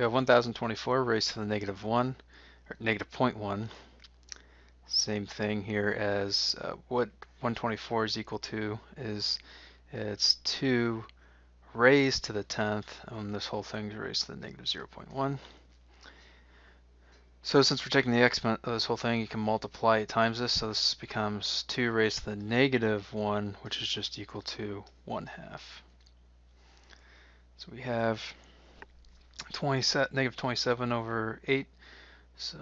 We have 1024 raised to the negative 1, or negative 0.1. Same thing here as uh, what 124 is equal to is it's 2 raised to the 10th, and this whole thing is raised to the negative 0.1. So since we're taking the exponent of this whole thing, you can multiply it times this, so this becomes 2 raised to the negative 1, which is just equal to 1 half. So we have 20 negative 27 over 8. So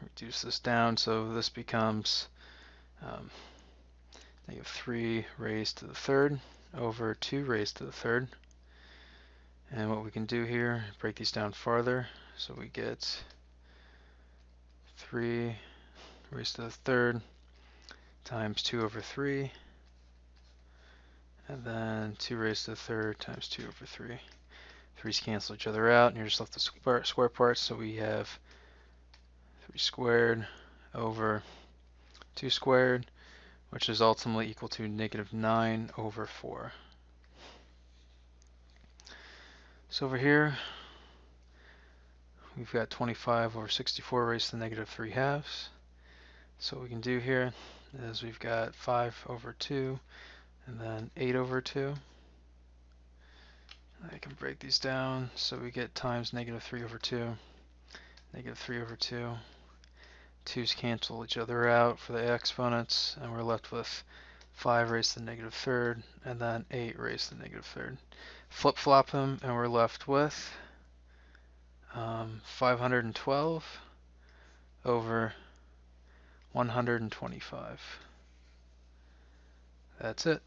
reduce this down, so this becomes um, negative 3 raised to the third over 2 raised to the third. And what we can do here, break these down farther, so we get 3 raised to the third times 2 over 3 and then 2 raised to the third times 2 over 3. 3's cancel each other out and you're just left with the square, square parts so we have 3 squared over 2 squared which is ultimately equal to negative 9 over 4. So over here we've got 25 over 64 raised to the negative 3 halves. So what we can do here is we've got 5 over 2 and then 8 over 2. I can break these down so we get times negative 3 over 2, negative 3 over 2. 2's cancel each other out for the exponents and we're left with 5 raised to the negative third and then 8 raised to the negative third. Flip flop them and we're left with um, 512 over 125. That's it.